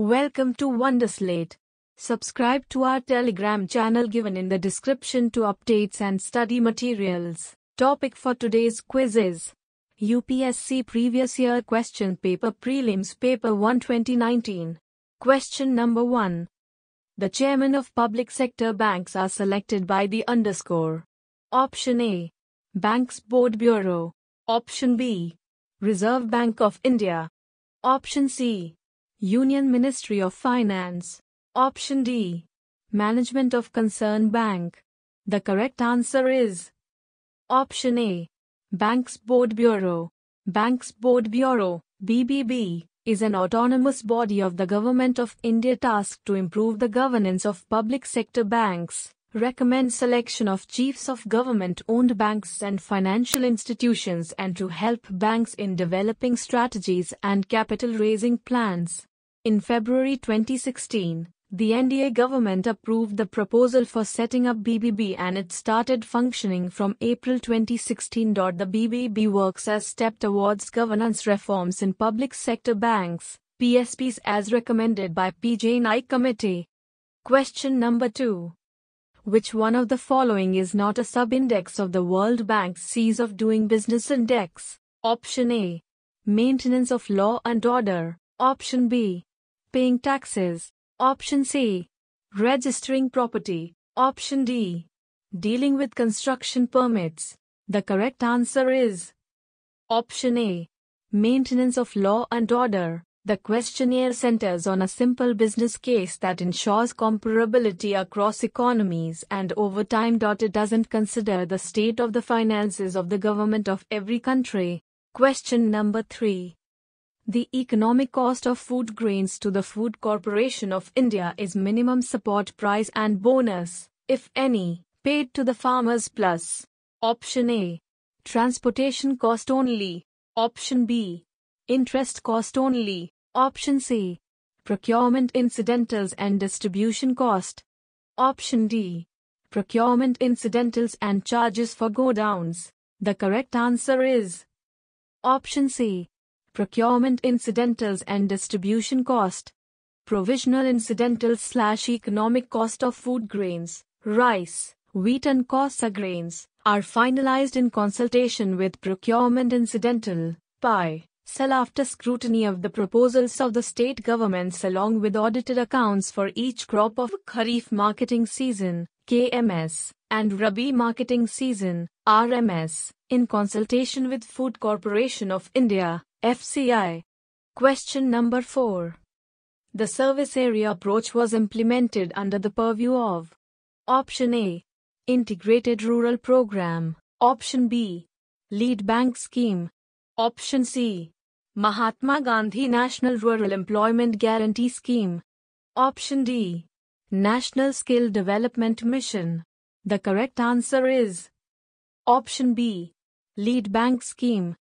Welcome to Wonderslate. Subscribe to our Telegram channel given in the description to updates and study materials. Topic for today's quiz is UPSC Previous Year Question Paper Prelims Paper 1 2019. Question number 1. The chairman of public sector banks are selected by the underscore. Option A. Banks Board Bureau. Option B. Reserve Bank of India. Option C. Union Ministry of Finance. Option D. Management of Concern Bank. The correct answer is Option A. Banks Board Bureau. Banks Board Bureau, BBB, is an autonomous body of the Government of India tasked to improve the governance of public sector banks, recommend selection of chiefs of government-owned banks and financial institutions and to help banks in developing strategies and capital-raising plans. In February 2016, the NDA government approved the proposal for setting up BBB and it started functioning from April 2016. The BBB works as step towards governance reforms in public sector banks, PSBs as recommended by PJ Nayak Committee. Question number 2. Which one of the following is not a sub-index of the World Bank's Ease of Doing Business Index? Option A. Maintenance of law and order. Option B paying taxes. Option C. Registering property. Option D. Dealing with construction permits. The correct answer is Option A. Maintenance of law and order. The questionnaire centers on a simple business case that ensures comparability across economies and over time. It doesn't consider the state of the finances of the government of every country. Question number 3. The economic cost of food grains to the Food Corporation of India is minimum support price and bonus, if any, paid to the farmers plus. Option A. Transportation cost only. Option B. Interest cost only. Option C. Procurement incidentals and distribution cost. Option D. Procurement incidentals and charges for godowns. The correct answer is Option C procurement incidentals and distribution cost, provisional incidentals slash economic cost of food grains, rice, wheat and coarser grains, are finalized in consultation with procurement incidental, PI, cell after scrutiny of the proposals of the state governments along with audited accounts for each crop of Kharif marketing season, KMS, and Rabi marketing season, RMS, in consultation with Food Corporation of India, FCI. Question number 4. The service area approach was implemented under the purview of Option A. Integrated Rural Program. Option B. Lead Bank Scheme. Option C. Mahatma Gandhi National Rural Employment Guarantee Scheme. Option D. National Skill Development Mission. The correct answer is Option B. Lead Bank Scheme.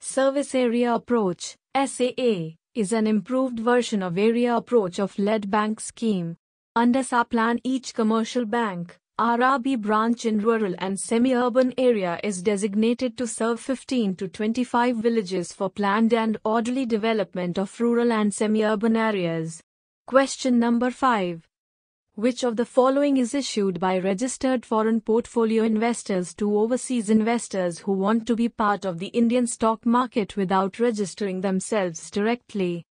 Service Area Approach SAA is an improved version of area approach of lead bank scheme. Under SA plan each commercial bank, RRB branch in rural and semi-urban area is designated to serve 15 to 25 villages for planned and orderly development of rural and semi-urban areas. Question number 5. Which of the following is issued by registered foreign portfolio investors to overseas investors who want to be part of the Indian stock market without registering themselves directly?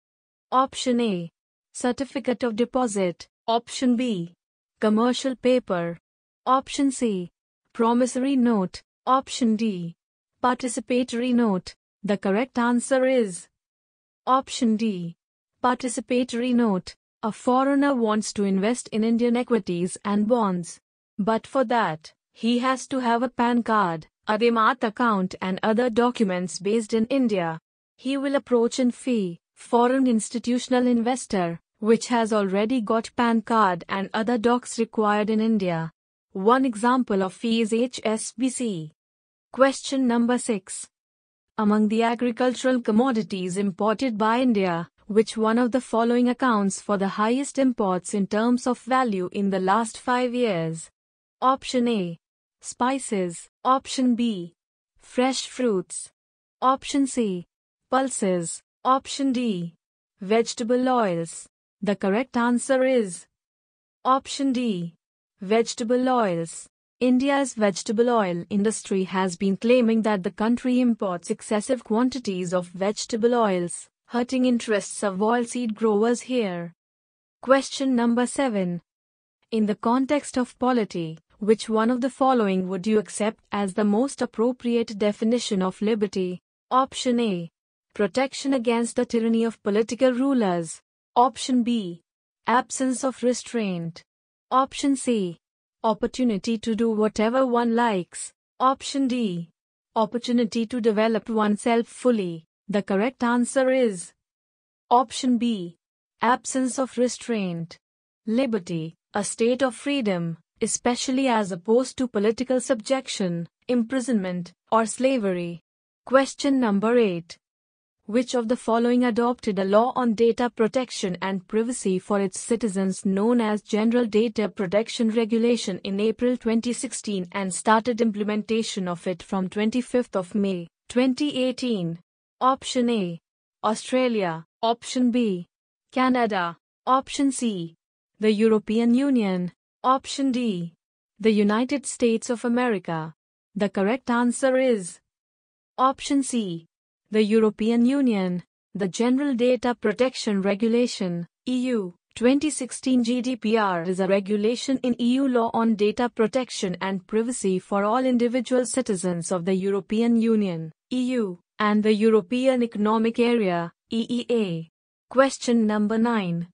Option A. Certificate of deposit. Option B. Commercial paper. Option C. Promissory note. Option D. Participatory note. The correct answer is Option D. Participatory note. A foreigner wants to invest in Indian equities and bonds. But for that, he has to have a PAN card, a Demat account and other documents based in India. He will approach an FII, foreign institutional investor, which has already got PAN card and other docs required in India. One example of FII is HSBC. Question number 6. Among the agricultural commodities imported by India, which one of the following accounts for the highest imports in terms of value in the last 5 years? Option A. Spices. Option B. Fresh fruits. Option C. Pulses. Option D. Vegetable oils. The correct answer is option D. Vegetable oils. India's vegetable oil industry has been claiming that the country imports excessive quantities of vegetable oils, hurting interests of oilseed growers here. Question number 7. In the context of polity, which one of the following would you accept as the most appropriate definition of liberty? Option A. Protection against the tyranny of political rulers. Option B. Absence of restraint. Option C. Opportunity to do whatever one likes. Option D. Opportunity to develop oneself fully. The correct answer is Option B. Absence of restraint. Liberty, a state of freedom, especially as opposed to political subjection, imprisonment, or slavery. Question number 8. Which of the following adopted a law on data protection and privacy for its citizens known as General Data Protection Regulation in April 2016 and started implementation of it from 25th of May 2018? Option A. Australia. Option B. Canada. Option C. The European Union. Option D. The United States of America. The correct answer is Option C. The European Union, the General Data Protection Regulation, EU, 2016 GDPR is a regulation in EU law on data protection and privacy for all individual citizens of the European Union, EU, and the European Economic Area, EEA. Question number 9.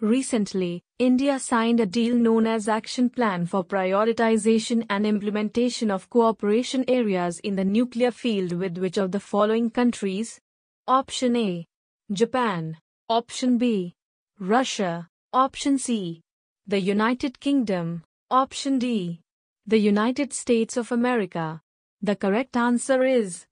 Recently, India signed a deal known as Action Plan for Prioritization and Implementation of Cooperation Areas in the Nuclear Field with which of the following countries? Option A. Japan. Option B. Russia. Option C. The United Kingdom. Option D. The United States of America. The correct answer is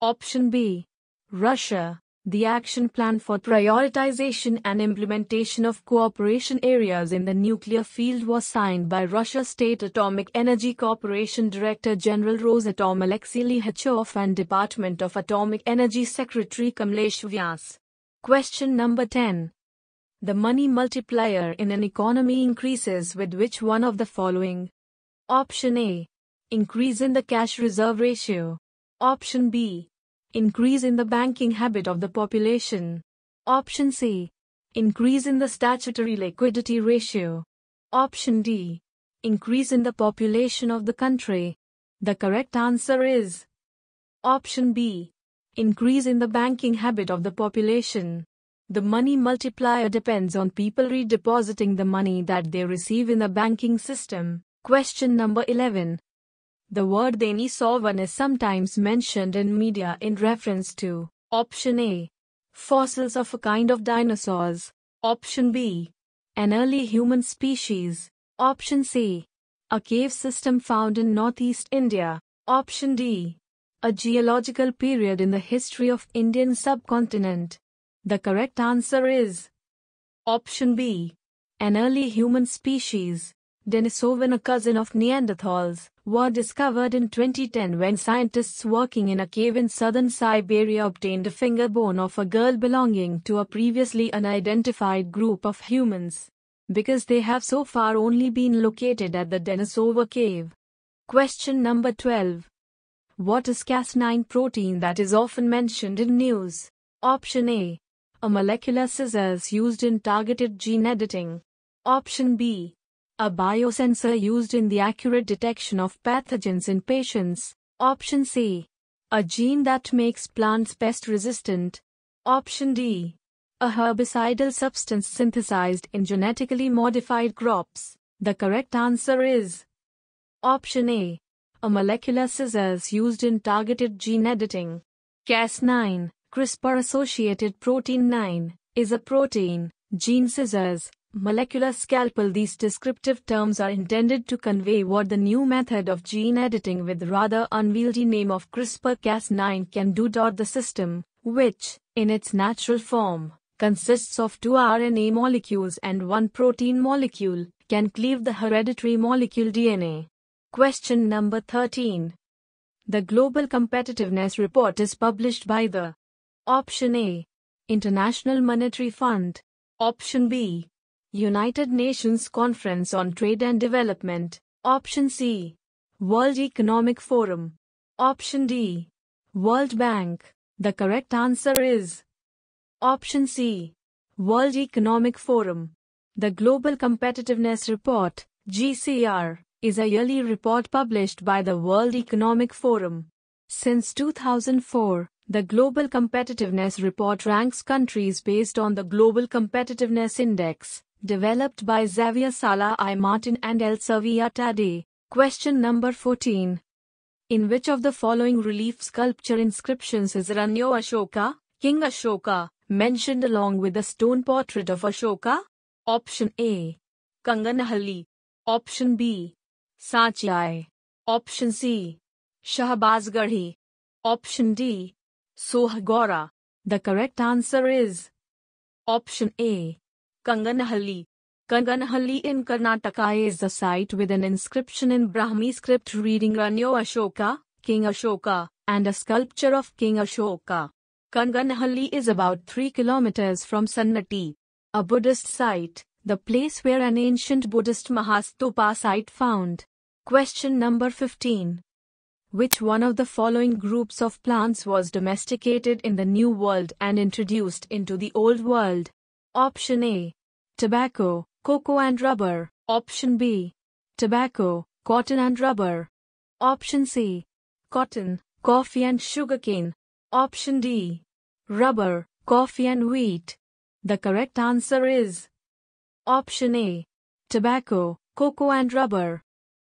Option B. Russia. The Action Plan for Prioritization and Implementation of Cooperation Areas in the Nuclear Field was signed by Russia State Atomic Energy Corporation Director General Rosatom Alexei Likhachev and Department of Atomic Energy Secretary Kamlesh Vyas. Question number 10. The money multiplier in an economy increases with which one of the following? Option A. Increase in the cash reserve ratio. Option B Increase in the banking habit of the population. Option C. Increase in the statutory liquidity ratio. Option D. Increase in the population of the country. The correct answer is Option B. Increase in the banking habit of the population. The money multiplier depends on people redepositing the money that they receive in the banking system. Question number 11. The word Denisovan is sometimes mentioned in media in reference to Option A. Fossils of a kind of dinosaurs. Option B. An early human species. Option C. A cave system found in northeast India. Option D. A geological period in the history of Indian subcontinent. The correct answer is Option B. An early human species. Denisovan, a cousin of Neanderthals, were discovered in 2010 when scientists working in a cave in southern Siberia obtained a finger bone of a girl belonging to a previously unidentified group of humans. Because they have so far only been located at the Denisova cave. Question number 12. What is Cas9 protein that is often mentioned in news? Option A. A molecular scissors used in targeted gene editing. Option B a biosensor used in the accurate detection of pathogens in patients. Option C. A gene that makes plants pest resistant. Option D. A herbicidal substance synthesized in genetically modified crops. The correct answer is Option A. A molecular scissors used in targeted gene editing. Cas9, CRISPR associated protein 9, is a protein, gene scissors, molecular scalpel These descriptive terms are intended to convey what the new method of gene editing with rather unwieldy name of CRISPR-Cas9 can do. The system, which, in its natural form, consists of two RNA molecules and one protein molecule, can cleave the hereditary molecule DNA. Question number 13. The Global Competitiveness Report is published by the Option A. International Monetary Fund. Option B. United Nations Conference on Trade and Development. Option C. World Economic Forum. Option D. World Bank. The correct answer is Option C. World Economic Forum. The Global Competitiveness Report, GCR, is a yearly report published by the World Economic Forum. Since 2004, the Global Competitiveness Report ranks countries based on the Global Competitiveness Index, developed by Xavier Sala I. Martin and Elsa V. Artadi. Question number 14. In which of the following relief sculpture inscriptions is Ranyo Ashoka, King Ashoka, mentioned along with the stone portrait of Ashoka? Option A. Kanganahalli. Option B. Sanchi. Option C. Shahbazgarhi. Option D. Sohgaura. The correct answer is Option A. Kanganahalli. Kanganahalli in Karnataka is the site with an inscription in Brahmi script reading Ranyo Ashoka, King Ashoka, and a sculpture of King Ashoka. Kanganahalli is about 3 kilometers from Sannati, a Buddhist site, the place where an ancient Buddhist Mahastupa site found. Question number 15. Which one of the following groups of plants was domesticated in the New World and introduced into the Old World? Option A. Tobacco, cocoa and rubber. Option B. Tobacco, cotton and rubber. Option C. Cotton, coffee and sugarcane. Option D rubber, coffee and wheat? The correct answer is Option A. Tobacco, cocoa and rubber.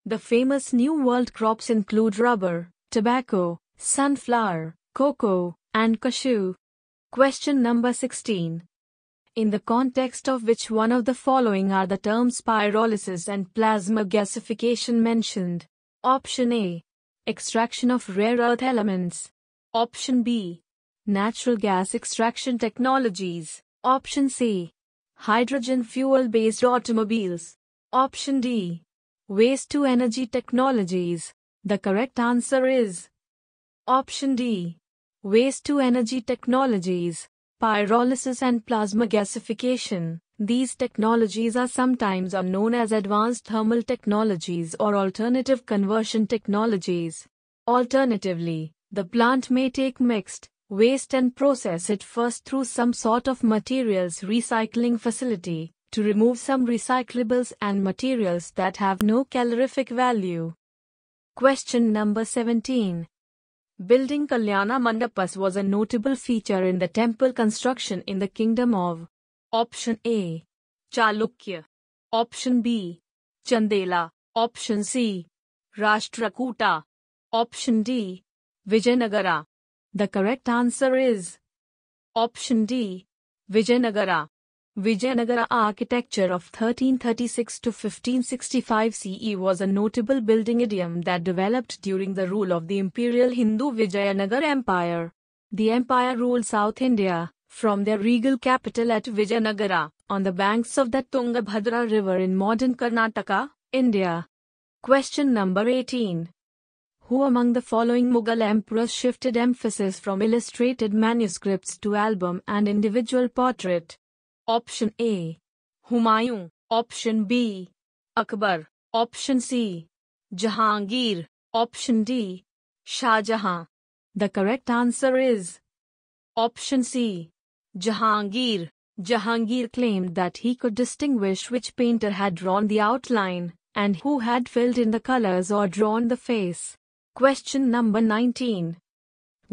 The famous New World crops include rubber, tobacco, sunflower, cocoa, and cashew. Question number 16. In the context of which one of the following are the terms pyrolysis and plasma gasification mentioned? Option A. Extraction of rare earth elements. Option B. Natural gas extraction technologies. Option C. Hydrogen fuel based automobiles. Option D. Waste to energy technologies. The correct answer is Option D. Waste to energy technologies. Pyrolysis and plasma gasification. These technologies are sometimes are known as advanced thermal technologies or alternative conversion technologies. Alternatively, the plant may take mixed, waste and process it first through some sort of materials recycling facility to remove some recyclables and materials that have no calorific value. Question number 17. Building Kalyana Mandapas was a notable feature in the temple construction in the kingdom of Option A. Chalukya. Option B. Chandela. Option C. Rashtrakuta. Option D. Vijayanagara. The correct answer is Option D. Vijayanagara. Vijayanagara architecture of 1336 to 1565 CE was a notable building idiom that developed during the rule of the imperial Hindu Vijayanagara Empire. The empire ruled South India from their regal capital at Vijayanagara on the banks of the Tungabhadra river in modern Karnataka, India. Question number 18. Who among the following Mughal emperors shifted emphasis from illustrated manuscripts to album and individual portrait? Option A. Humayun. Option B. Akbar. Option C. Jahangir. Option D. Shah Jahan. The correct answer is Option C. Jahangir. Jahangir claimed that he could distinguish which painter had drawn the outline and who had filled in the colors or drawn the face. Question number 19.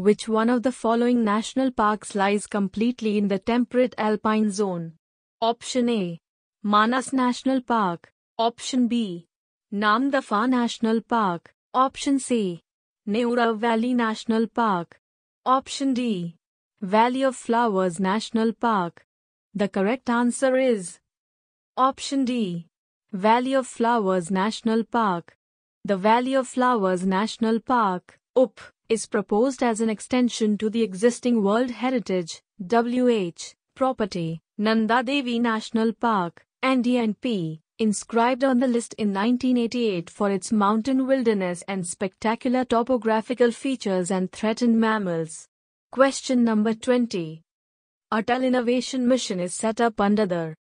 Which one of the following national parks lies completely in the temperate alpine zone? Option A. Manas National Park. Option B. Namdapha National Park. Option C. Neora Valley National Park. Option D. Valley of Flowers National Park. The correct answer is Option D. Valley of Flowers National Park. The Valley of Flowers National Park, UP, is proposed as an extension to the existing World Heritage WH property, Nanda Devi National Park, NDNP, inscribed on the list in 1988 for its mountain wilderness and spectacular topographical features and threatened mammals. Question number 20. Atal Innovation Mission is set up under the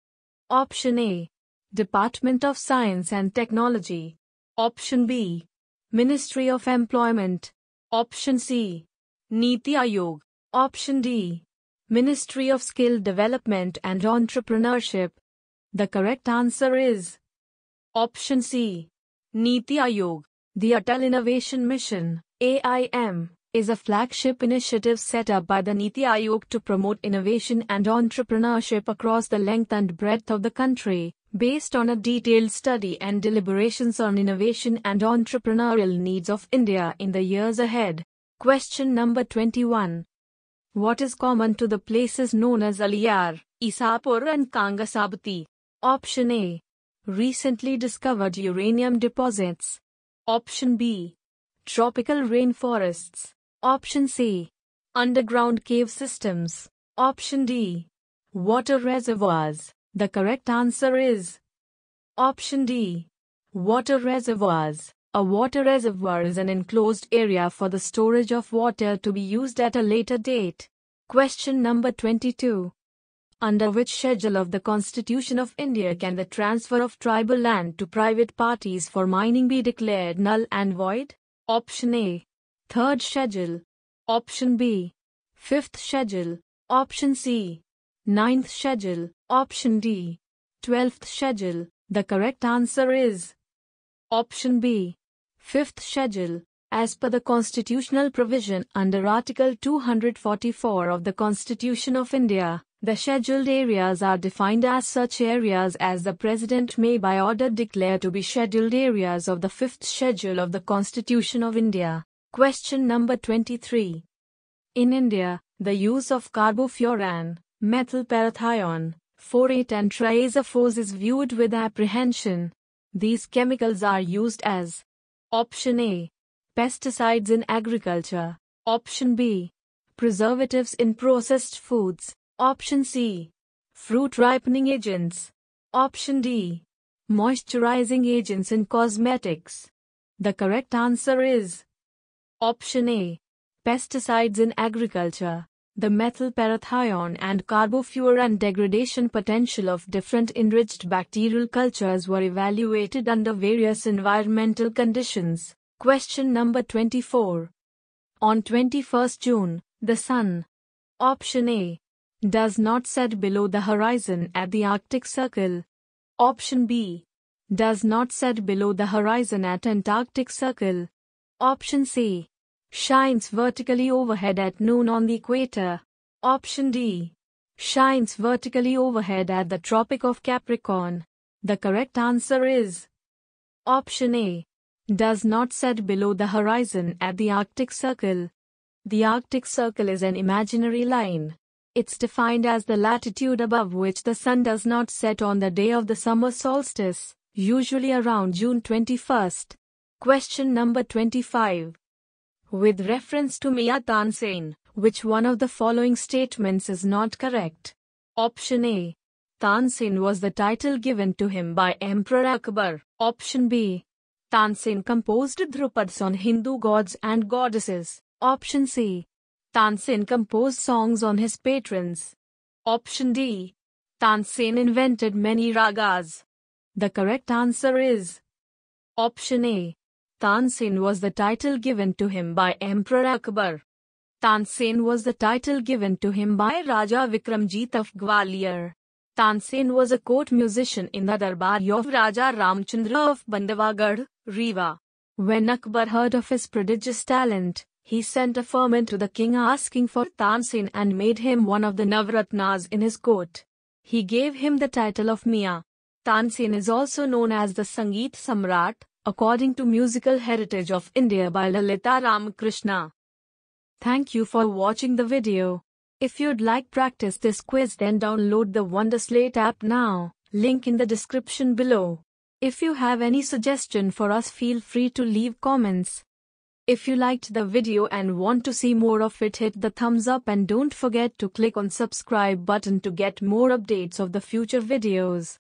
Option A. Department of Science and Technology. Option B. Ministry of Employment. Option C. Niti Aayog. Option D. Ministry of Skill Development and Entrepreneurship. The correct answer is Option C. Niti Aayog. The Atal Innovation Mission, AIM, is a flagship initiative set up by the Niti Aayog to promote innovation and entrepreneurship across the length and breadth of the country, based on a detailed study and deliberations on innovation and entrepreneurial needs of India in the years ahead. Question number 21. What is common to the places known as Aliyar, Isapur and Kangsabati? Option A. Recently discovered uranium deposits. Option B. Tropical rainforests. Option C. Underground cave systems. Option D. Water reservoirs. The correct answer is Option D. Water reservoirs. A water reservoir is an enclosed area for the storage of water to be used at a later date. Question number 22. Under which schedule of the Constitution of India can the transfer of tribal land to private parties for mining be declared null and void? Option A. Third schedule. Option B. Fifth schedule. Option C. Ninth schedule. Option D. Twelfth schedule. The correct answer is Option B. Fifth schedule. As per the constitutional provision under Article 244 of the Constitution of India, the scheduled areas are defined as such areas as the President may by order declare to be scheduled areas of the fifth schedule of the Constitution of India. Question number 23. In India, the use of carbofuran, methylparathione, phorate and triazophos is viewed with apprehension. These chemicals are used as Option A. Pesticides in agriculture. Option B. Preservatives in processed foods. Option C. Fruit ripening agents. Option D. Moisturizing agents in cosmetics. The correct answer is Option A. Pesticides in agriculture. The methylparathione and carbofuran degradation potential of different enriched bacterial cultures were evaluated under various environmental conditions. Question number 24. On 21st June, the sun. Option A does not set below the horizon at the Arctic Circle. Option B. Does not set below the horizon at Antarctic Circle. Option C. Shines vertically overhead at noon on the equator. Option D. Shines vertically overhead at the Tropic of Capricorn. The correct answer is Option A. Does not set below the horizon at the Arctic Circle. The Arctic Circle is an imaginary line it's defined as the latitude above which the sun does not set on the day of the summer solstice, usually around June 21st. Question number 25. With reference to Mia Tansen, which one of the following statements is not correct? Option A. Tansen was the title given to him by Emperor Akbar. Option B. Tansen composed Dhrupads on Hindu gods and goddesses. Option C. Tansen composed songs on his patrons. Option D. Tansen invented many ragas. The correct answer is Option A. Tansen was the title given to him by Emperor Akbar. Tansen was the title given to him by Raja Vikramjit of Gwalior. Tansen was a court musician in the Darbar of Raja Ramchandra of Bandhavgarh, Rewa. When Akbar heard of his prodigious talent, he sent a firman to the king asking for Tansen and made him one of the Navratnas in his court. He gave him the title of Mia. Tansen is also known as the Sangeet Samrat, according to Musical Heritage of India by Lalita Ramakrishna. Thank you for watching the video. If you'd like practice this quiz then download the Wonderslate app now, link in the description below. If you have any suggestion for us feel free to leave comments. If you liked the video and want to see more of it hit the thumbs up and don't forget to click on subscribe button to get more updates of the future videos.